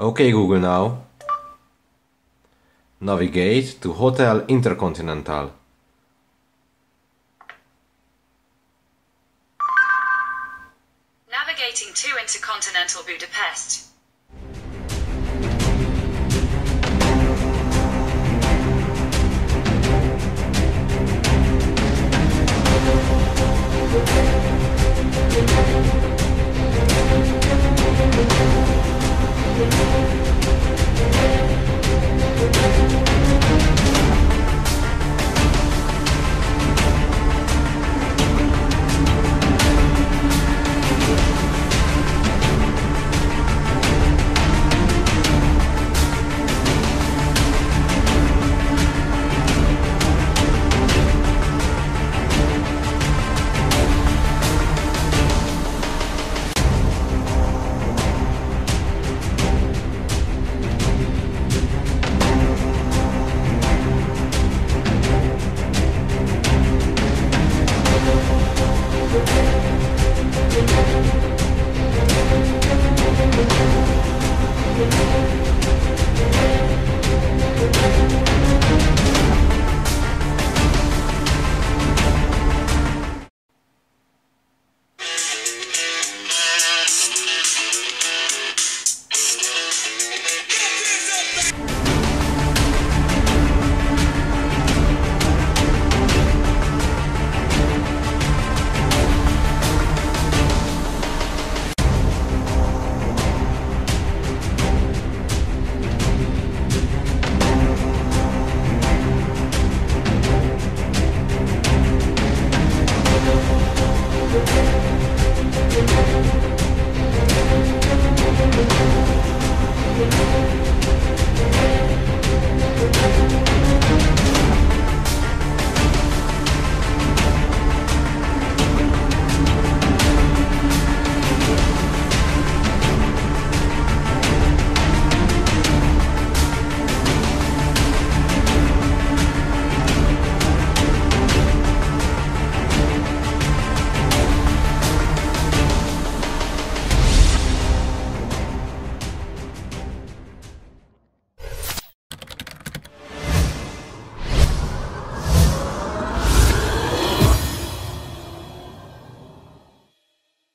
Okay Google now. Navigate to Hotel Intercontinental. Navigating to Intercontinental Budapest.